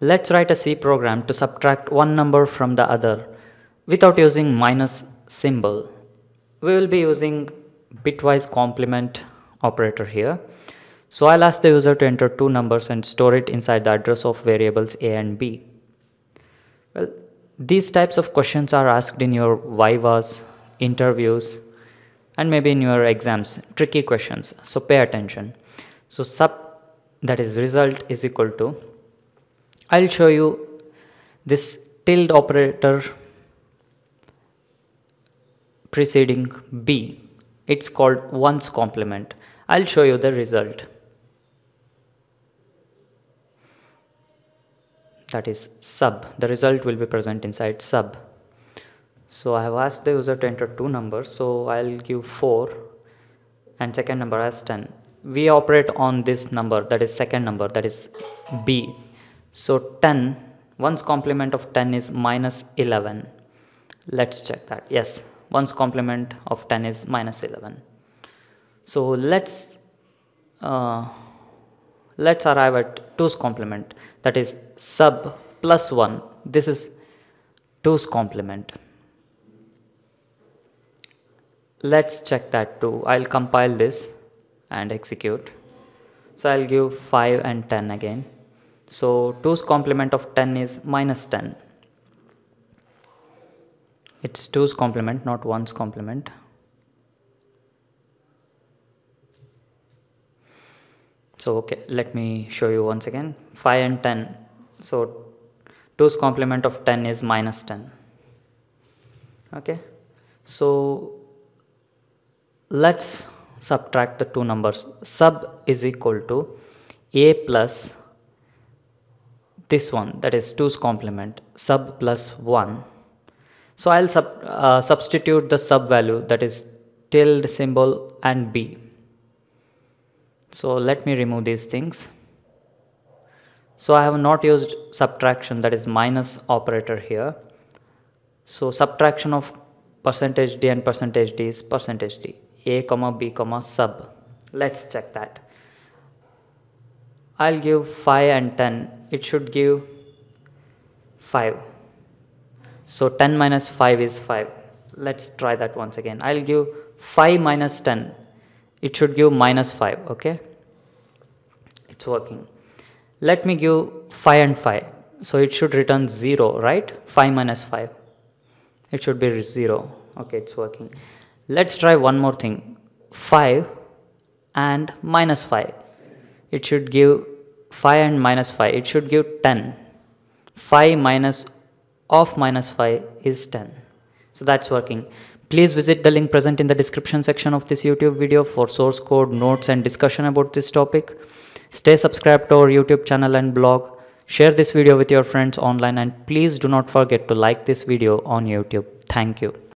Let's write a C program to subtract one number from the other without using minus symbol. We will be using bitwise complement operator here. So I'll ask the user to enter two numbers and store it inside the address of variables a and b. Well, these types of questions are asked in your vivas, interviews, and maybe in your exams, tricky questions. So pay attention. So sub that is result is equal to I'll show you this tilde operator preceding b. It's called ones complement. I'll show you the result. That is sub. The result will be present inside sub. So I have asked the user to enter two numbers. So I'll give 4 and second number as 10. We operate on this number that is second number that is b. So 10 one's complement of 10 is minus 11. Let's check that. Yes, one's complement of 10 is minus 11. So let's uh, let's arrive at 2's complement that is sub plus 1. This is 2's complement let's check that too I'll compile this and execute so I'll give 5 and 10 again so 2's complement of 10 is minus 10 it's 2's complement not 1's complement. So okay let me show you once again. 5 and 10 so 2's complement of 10 is minus 10 okay? So let's subtract the two numbers. Sub is equal to a plus this one that is 2's complement sub plus 1 so I'll sub, uh, substitute the sub value that is tilde symbol and b. So let me remove these things. So I have not used subtraction that is minus operator here. So subtraction of percentage d and percentage d is percentage d. A comma b comma sub. Let's check that I'll give 5 and 10 it should give 5 so 10 minus 5 is 5 let's try that once again. I'll give 5 minus 10 it should give minus 5 okay? It's working. Let me give 5 and 5 so it should return 0 right? 5 minus 5 it should be 0 okay it's working. Let's try one more thing. 5 and minus 5. It should give 5 and minus 5. It should give 10. 5 minus of minus 5 is 10. So that's working. Please visit the link present in the description section of this YouTube video for source code, notes and discussion about this topic. Stay subscribed to our YouTube channel and blog. Share this video with your friends online and please do not forget to like this video on YouTube. Thank you.